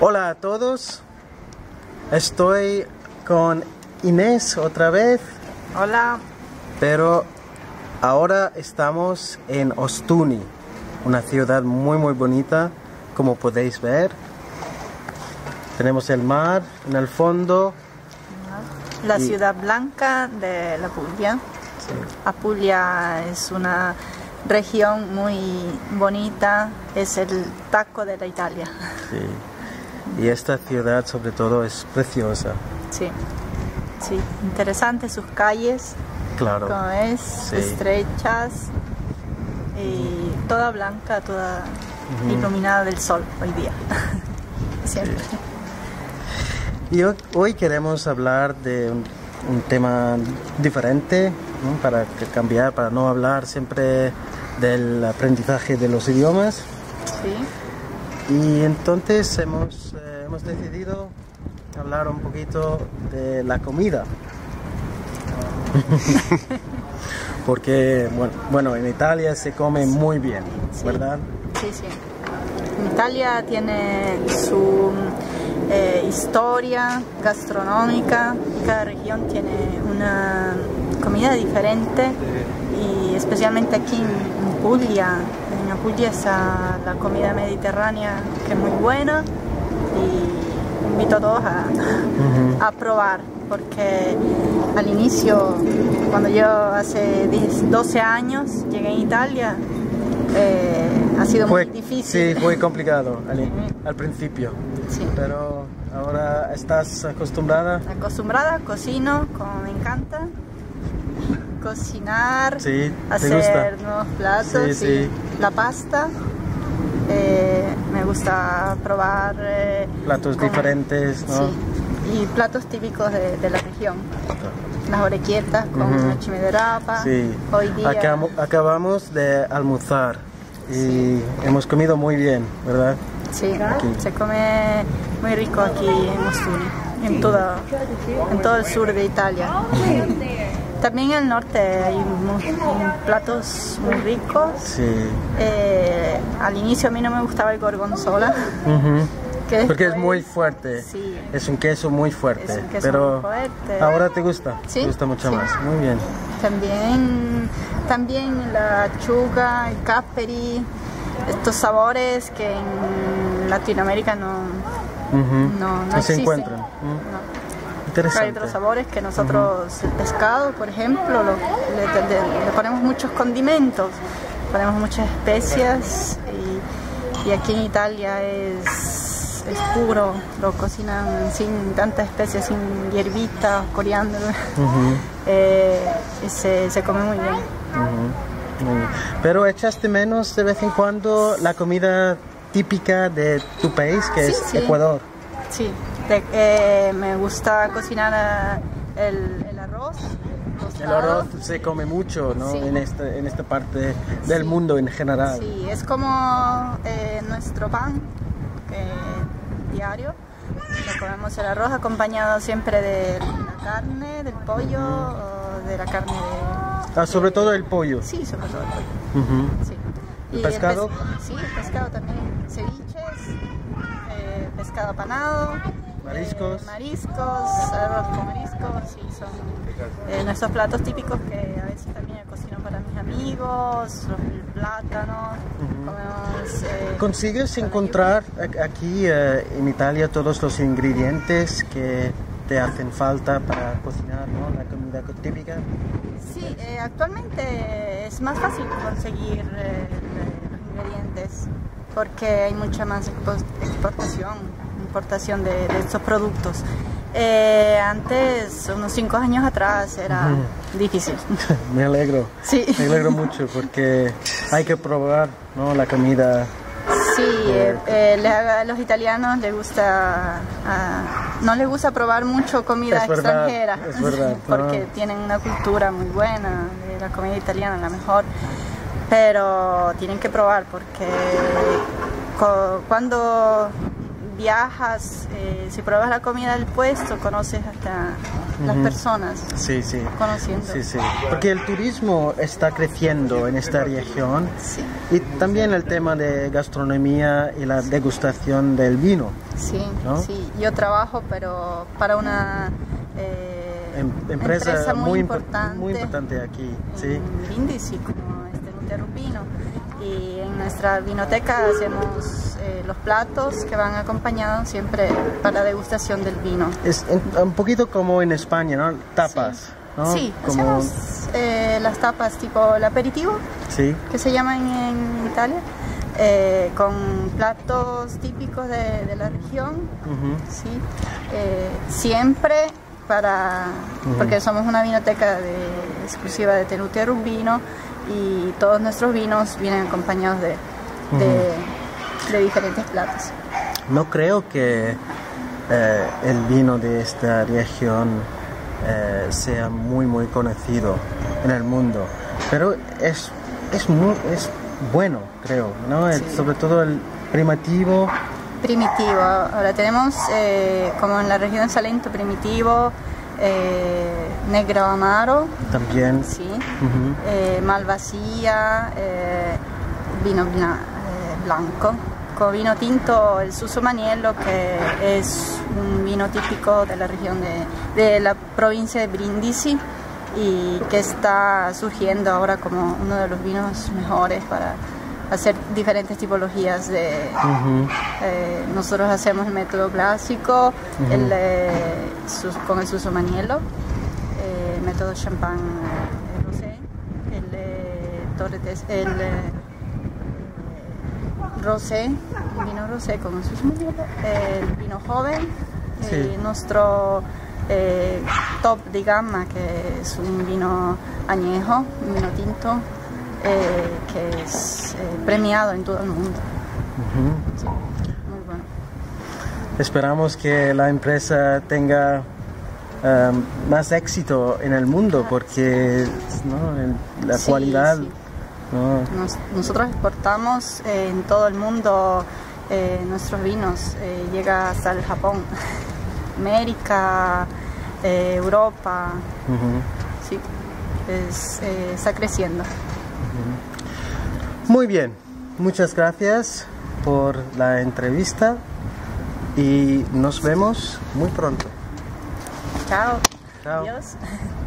Hola a todos, estoy con Inés otra vez. Hola. Pero ahora estamos en Ostuni, una ciudad muy muy bonita, como podéis ver. Tenemos el mar en el fondo. La ciudad blanca de la Puglia. Apulia es una región muy bonita, es el taco de la Italia. Sí. Y esta ciudad sobre todo es preciosa. Sí, sí, interesante sus calles. Claro. Como es, estrechas y toda blanca, toda iluminada del sol hoy día. Siempre. Y hoy queremos hablar de un, tema diferente para cambiar, para no hablar siempre del aprendizaje de los idiomas. Sí. Y entonces hemos, eh, hemos decidido hablar un poquito de la comida. Porque, bueno, bueno, en Italia se come muy bien, ¿verdad? Sí, sí. Italia tiene su eh, historia gastronómica, región tiene una comida diferente y especialmente aquí en Puglia, en Puglia está la comida mediterránea que es muy buena y invito a todos a, a probar porque al inicio, cuando yo hace 12 años llegué a Italia, eh, ha sido muy difícil. Sí, fue complicado al, principio. Sí. Pero ahora estás acostumbrada. Acostumbrada, cocino, como me encanta. Cocinar, sí, hacer nuevos platos, sí, la pasta. Eh, me gusta probar eh, platos diferentes, ¿no? y platos típicos de, la región. Las orequietas con uh de rapa. Sí. Hoy día... acabamos de almorzar y hemos comido muy bien, ¿verdad? Sí, se come muy rico aquí en Ostuni, en, todo, en todo el sur de Italia. También en el norte hay platos muy ricos. Sí. Eh, al inicio a mí no me gustaba el gorgonzola. Porque es muy fuerte. Es un queso muy fuerte. pero ahora te gusta. Te gusta mucho más. Muy bien. También, también la chuga, el caperi, estos sabores que en Latinoamérica no, no, se encuentran. Hay otros sabores que nosotros, el pescado, por ejemplo, le, ponemos muchos condimentos, ponemos muchas especias y aquí en Italia es es puro, lo cocinan sin tantas especias, sin hierbitas, coriandro, eh, se, come muy bien. Pero echaste menos de vez en cuando la comida típica de tu país, que es Ecuador. Sí, eh, me gusta cocinar eh, el, arroz. El arroz se come mucho ¿no? en, esta, en esta parte del mundo en general. Sí, es como nuestro pan, diario. Lo comemos el arroz acompañado siempre de la carne, del pollo o de la carne de... Ah, sobre todo el pollo. Sí, sobre todo el pollo. ¿El pescado? sí, el pescado también. Ceviches, eh, pescado apanado. Mariscos. Eh, mariscos, arroz con mariscos, sí, son eh, nuestros platos típicos que a veces también cocino para mis amigos, el plátano, eh, ¿Consigues encontrar aquí eh, en Italia todos los ingredientes que te hacen falta para cocinar la comida típica? Sí, eh, actualmente es más fácil conseguir los ingredientes porque hay mucha más exportación, importación de, de estos productos. Eh, antes, unos cinco años atrás, era difícil. Me alegro. Sí. Me alegro mucho porque hay que probar ¿no? la comida. Sí, eh, eh, a los italianos les gusta, ah, no les gusta probar mucho comida extranjera, es verdad, porque tienen una cultura muy buena de la comida italiana, la mejor, pero tienen que probar porque cuando viajas, eh, si pruebas la comida del puesto, conoces hasta las personas Sí, sí. conociendo. Sí, sí. Porque el turismo está creciendo en esta región Sí, y también el tema de gastronomía y la degustación del vino. sí, ¿No? sí. Yo trabajo, pero para una eh, Em- empresa, empresa muy, muy, impor- importante, muy importante aquí. Sí. en Brindisi, como Nute Rubino. Y en nuestra vinoteca hacemos eh, los platos que van acompañados siempre para la degustación del vino. Es un poquito como en España, ¿no? Tapas. ¿no? Sí, como, hacemos eh, las tapas tipo el aperitivo, Sí. que se llaman en Italia, eh, con platos típicos de, de la región, Ujú. ¿sí? Eh, siempre para, porque somos una vinoteca de- exclusiva de Tenuti Rubino y todos nuestros vinos vienen acompañados de, de, de diferentes platos. No creo que eh, el vino de esta región eh, sea muy muy conocido en el mundo, pero es es muy es bueno creo, ¿no? El- sobre todo el primitivo. Primitivo, ahora tenemos eh, como en la región Salento primitivo, eh, negro amaro, También. sí, Ujú. eh, malvasía, eh, vino bla- blanco. Con vino tinto el Suso Maniello, que es un vino típico de la región de, de la provincia de Brindisi y que está surgiendo ahora como uno de los vinos mejores para hacer diferentes tipologías de... Eh, nosotros hacemos el método clásico el, eh, sus- con el Suso Maniello, eh, el método champán eh, rosé, el eh, Torres, el eh, rosé, el vino rosé con el Suso el vino joven, Sí. eh, nuestro eh, top de gama que es un vino añejo, un vino tinto. Eh, que es eh, premiado en todo el mundo. Sí, muy bueno. Esperamos que la empresa tenga um, más éxito en el mundo porque ¿no? el- la Sí, cualidad sí. ¿no? Nos- nosotros exportamos eh, en todo el mundo eh, nuestros vinos, eh, llega hasta el Japón, América, eh, Europa, sí, es, eh, está creciendo. Muy bien, muchas gracias por la entrevista y nos vemos muy pronto. Chao. Chao. Adiós.